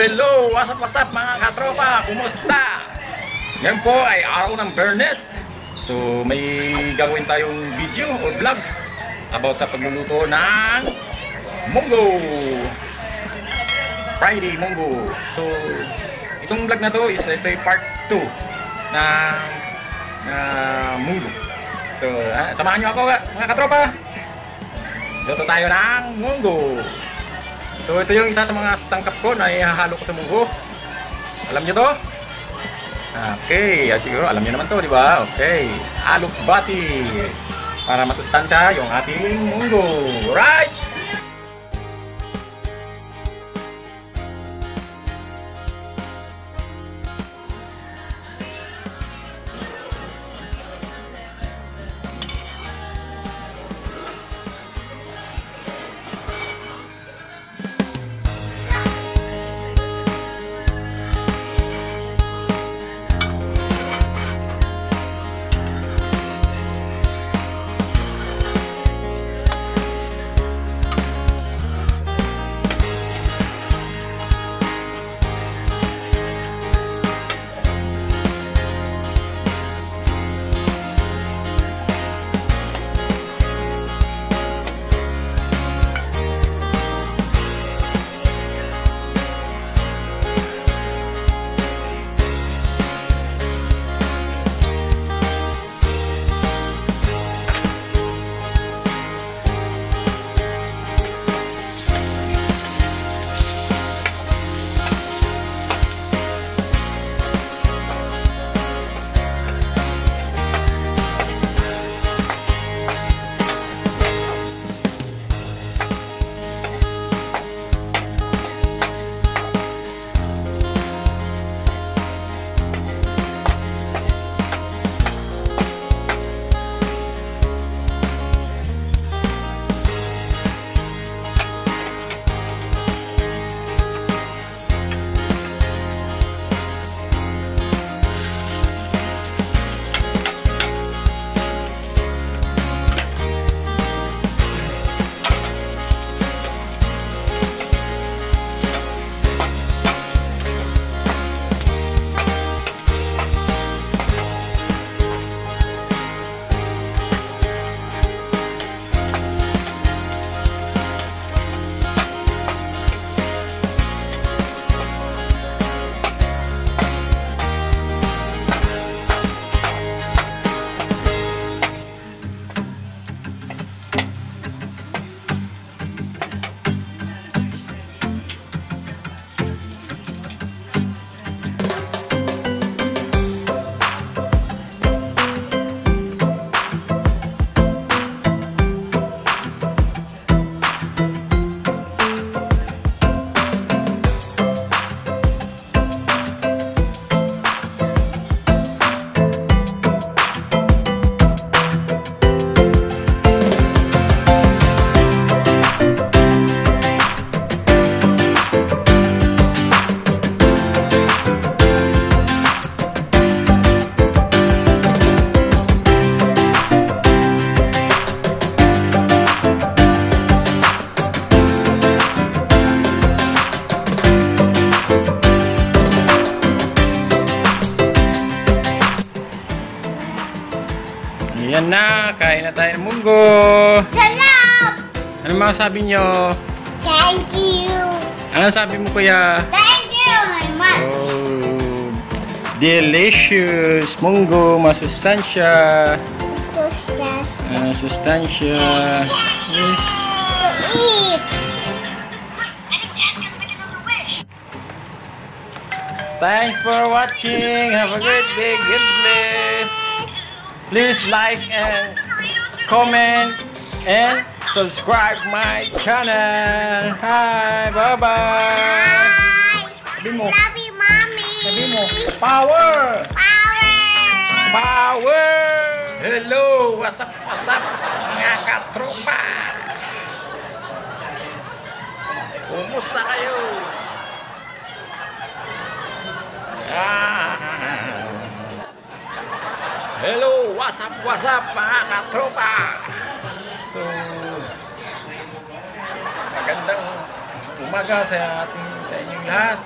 Hello! What's up, what's up mga katropa? Kumusta? Ngayon po ay araw ng Bernes. So may gagawin tayong video o vlog about sa pagluluto ng munggo. Friday munggo. So itong vlog na to is ito yung part 2 na na munggo. So ah, samahan nyo ako mga katropa. Luto tayo ng munggo. So ito yung isa sa mga sangkap ko na ihahalo ko sa munggo. Alam niyo to? Okay, ah, siguro alam niyo naman to, di ba? Okay, alok bati para masustansya yung ating munggo. Right? Yan na, kain na tayo ng munggo. Sarap! Ano masasabi nyo? Thank you! Ano sabi mo kuya? Thank you very much! Oh, delicious munggo, masustansya. Masustansya. Yes. Eat! Thanks for watching. Have a great day. God bless. Please like and comment and subscribe my channel. Hi, bye-bye. Bye! Sabi mo, Love you, Mommy! sabi mo, power! Power! Power! Hello! What's up, what's up, mga katropa? Kumusta kayo? Ah. What's up, mga katropa? So, magandang umaga sa ating sa inyong lahat.